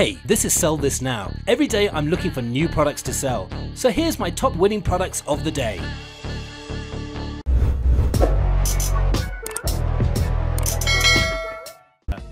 Hey, this is Sell This Now. Every day I'm looking for new products to sell. So here's my top winning products of the day.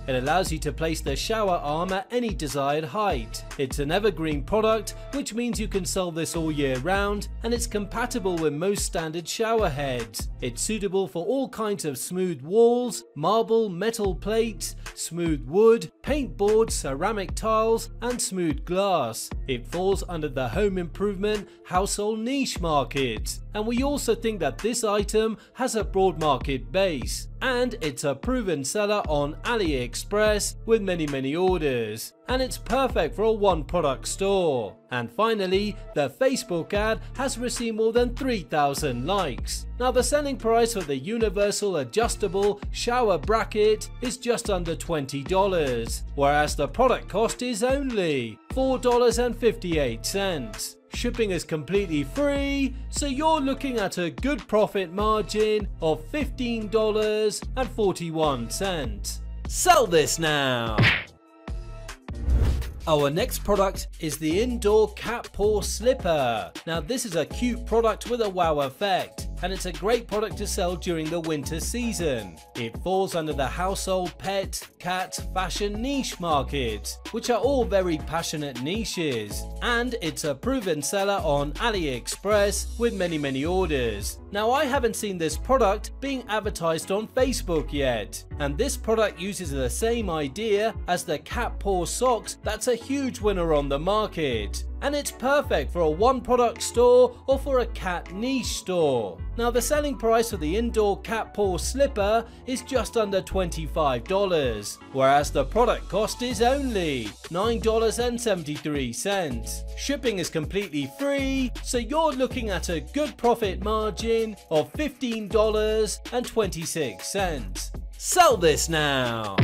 It allows you to place the shower arm at any desired height. It's an evergreen product, which means you can sell this all year round, and it's compatible with most standard shower heads. It's suitable for all kinds of smooth walls, marble, metal plates, smooth wood, paint paintboard, ceramic tiles, and smooth glass. It falls under the home improvement household niche market. And we also think that this item has a broad market base and it's a proven seller on AliExpress with many many orders and it's perfect for a one product store. And finally, the Facebook ad has received more than 3000 likes. Now the selling price for the universal adjustable shower bracket is just under $20, whereas the product cost is only $4.58. Shipping is completely free, so you're looking at a good profit margin of $15.41. Sell this now! Our next product is the indoor cat paw slipper. Now this is a cute product with a wow effect and it's a great product to sell during the winter season. It falls under the household, pet, cat, fashion niche market, which are all very passionate niches, and it's a proven seller on AliExpress with many many orders. Now I haven't seen this product being advertised on Facebook yet, and this product uses the same idea as the cat paw socks that's a huge winner on the market and it's perfect for a one product store or for a cat niche store. Now the selling price for the indoor cat paw slipper is just under $25, whereas the product cost is only $9.73. Shipping is completely free, so you're looking at a good profit margin of $15.26. Sell this now!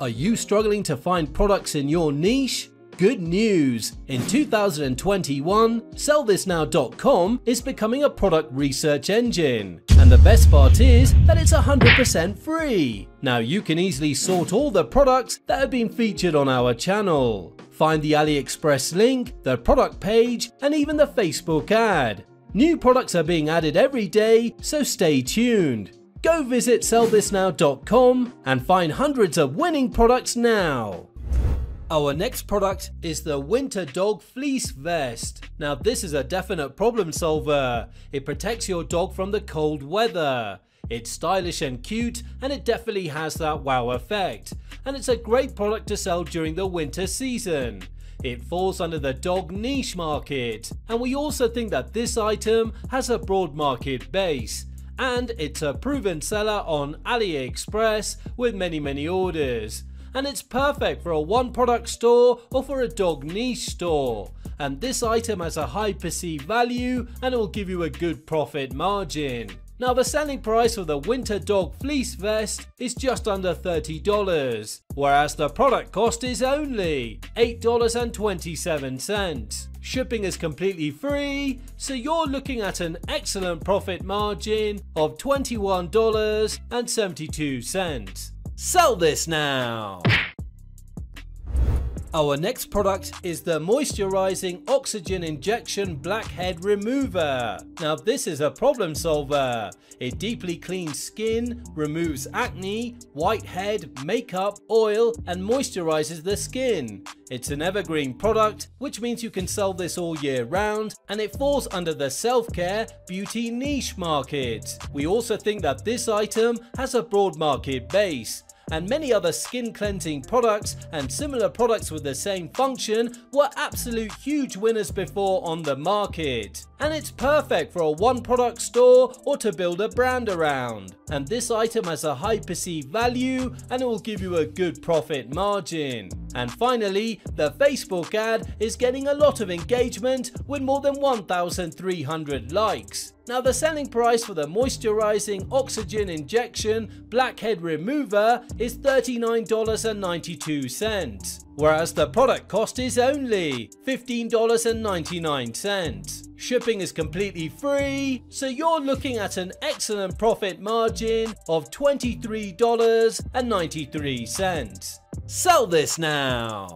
Are you struggling to find products in your niche? Good news! In 2021, SellThisNow.com is becoming a product research engine. And the best part is that it's 100% free. Now you can easily sort all the products that have been featured on our channel. Find the AliExpress link, the product page, and even the Facebook ad. New products are being added every day, so stay tuned. Go visit sellthisnow.com and find hundreds of winning products now. Our next product is the Winter Dog Fleece Vest. Now this is a definite problem solver. It protects your dog from the cold weather. It's stylish and cute and it definitely has that wow effect. And it's a great product to sell during the winter season. It falls under the dog niche market. And we also think that this item has a broad market base and it's a proven seller on AliExpress with many many orders and it's perfect for a one product store or for a dog niche store. And this item has a high perceived value and it will give you a good profit margin. Now the selling price for the winter dog fleece vest is just under $30, whereas the product cost is only $8.27. Shipping is completely free, so you're looking at an excellent profit margin of $21.72. Sell this now! Our next product is the Moisturizing Oxygen Injection Blackhead Remover. Now this is a problem solver. It deeply cleans skin, removes acne, whitehead, makeup, oil and moisturizes the skin. It's an evergreen product which means you can sell this all year round and it falls under the self-care beauty niche market. We also think that this item has a broad market base and many other skin cleansing products and similar products with the same function were absolute huge winners before on the market. And it's perfect for a one product store or to build a brand around. And this item has a high perceived value and it will give you a good profit margin. And finally, the Facebook ad is getting a lot of engagement with more than 1,300 likes. Now the selling price for the moisturizing oxygen injection blackhead remover is $39.92, whereas the product cost is only $15.99. Shipping is completely free, so you're looking at an excellent profit margin of $23.93. Sell this now!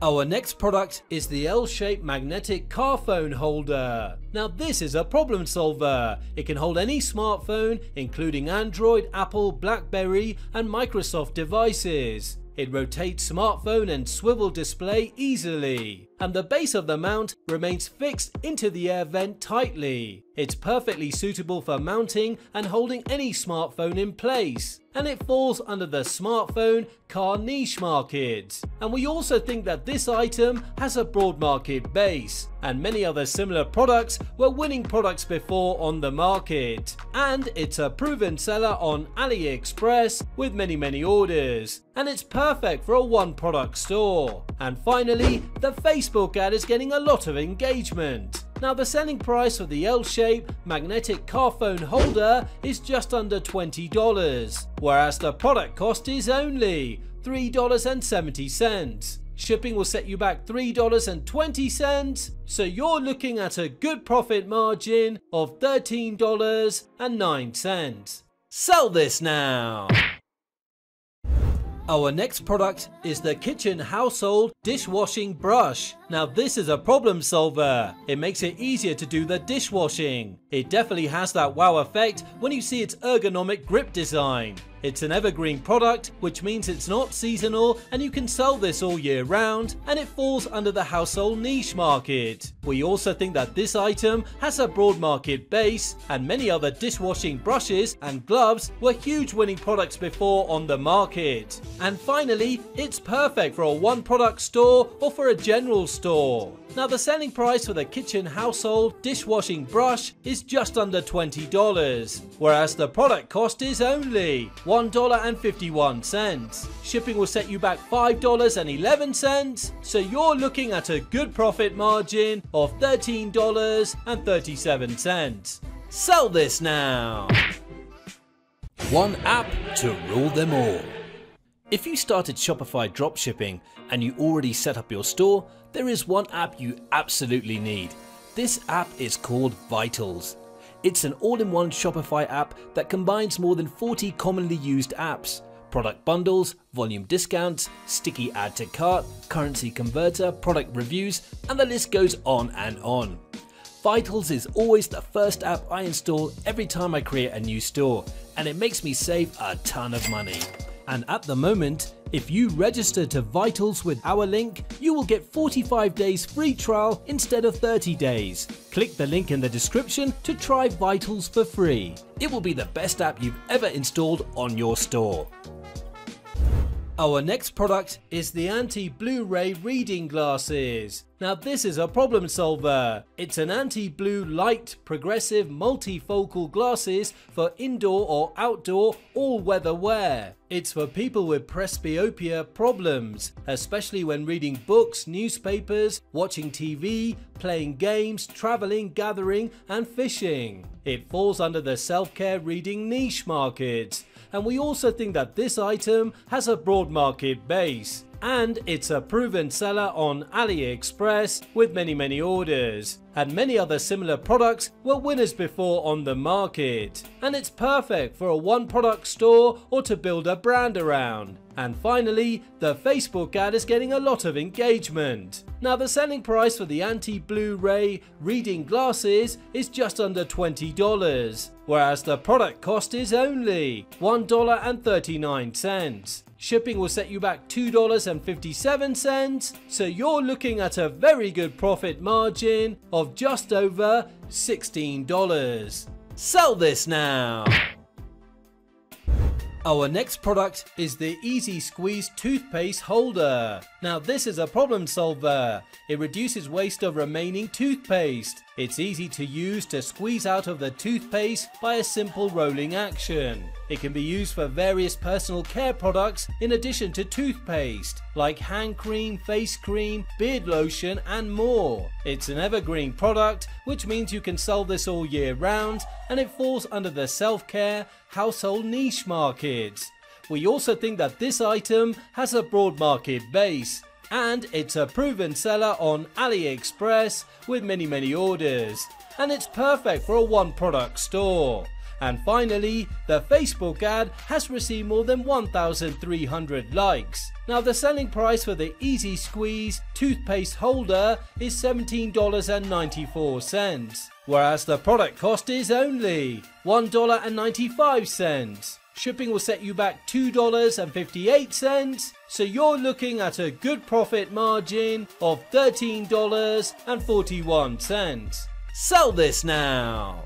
Our next product is the L-shaped magnetic car phone holder. Now this is a problem solver. It can hold any smartphone including Android, Apple, Blackberry and Microsoft devices. It rotates smartphone and swivel display easily, and the base of the mount remains fixed into the air vent tightly. It's perfectly suitable for mounting and holding any smartphone in place, and it falls under the smartphone car niche market. And we also think that this item has a broad market base, and many other similar products were winning products before on the market. And it's a proven seller on AliExpress with many many orders, and it's perfect for a one product store. And finally, the Facebook ad is getting a lot of engagement. Now the selling price of the L-shape magnetic car phone holder is just under $20, whereas the product cost is only $3.70. Shipping will set you back $3.20, so you're looking at a good profit margin of $13.09. Sell this now! Our next product is the Kitchen Household Dishwashing Brush. Now this is a problem solver. It makes it easier to do the dishwashing. It definitely has that wow effect when you see its ergonomic grip design. It's an evergreen product, which means it's not seasonal and you can sell this all year round and it falls under the household niche market. We also think that this item has a broad market base and many other dishwashing brushes and gloves were huge winning products before on the market. And finally, it's perfect for a one product store or for a general store. Now the selling price for the kitchen household dishwashing brush is just under $20, whereas the product cost is only $1.51. Shipping will set you back $5.11, so you're looking at a good profit margin of $13.37. Sell this now! One app to rule them all. If you started Shopify dropshipping and you already set up your store, there is one app you absolutely need. This app is called Vitals. It's an all-in-one Shopify app that combines more than 40 commonly used apps, product bundles, volume discounts, sticky add to cart, currency converter, product reviews, and the list goes on and on. Vitals is always the first app I install every time I create a new store, and it makes me save a ton of money. And at the moment, if you register to Vitals with our link, you will get 45 days free trial instead of 30 days. Click the link in the description to try Vitals for free. It will be the best app you've ever installed on your store. Our next product is the anti-blue ray reading glasses. Now this is a problem solver. It's an anti-blue light progressive multifocal glasses for indoor or outdoor all-weather wear. It's for people with presbyopia problems, especially when reading books, newspapers, watching TV, playing games, traveling, gathering and fishing. It falls under the self-care reading niche market and we also think that this item has a broad market base and it's a proven seller on AliExpress with many many orders and many other similar products were winners before on the market and it's perfect for a one product store or to build a brand around. And finally, the Facebook ad is getting a lot of engagement. Now the selling price for the anti-blue ray reading glasses is just under $20, whereas the product cost is only $1.39. Shipping will set you back $2.57, so you're looking at a very good profit margin of just over $16. Sell this now! Our next product is the Easy Squeeze toothpaste holder. Now this is a problem solver. It reduces waste of remaining toothpaste. It's easy to use to squeeze out of the toothpaste by a simple rolling action. It can be used for various personal care products in addition to toothpaste, like hand cream, face cream, beard lotion and more. It's an evergreen product, which means you can sell this all year round and it falls under the self-care household niche market. We also think that this item has a broad market base and it's a proven seller on AliExpress with many many orders and it's perfect for a one product store. And finally, the Facebook ad has received more than 1,300 likes. Now, the selling price for the Easy Squeeze toothpaste holder is $17.94, whereas the product cost is only $1.95. Shipping will set you back $2.58, so you're looking at a good profit margin of $13.41. Sell this now!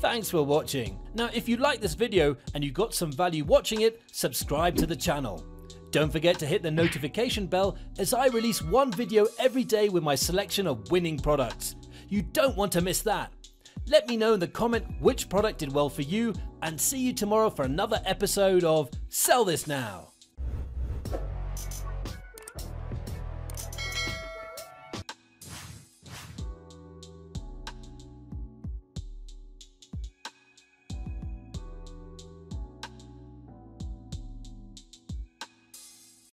Thanks for watching. Now if you like this video and you got some value watching it, subscribe to the channel. Don't forget to hit the notification bell as I release one video every day with my selection of winning products. You don't want to miss that. Let me know in the comment which product did well for you and see you tomorrow for another episode of Sell This Now.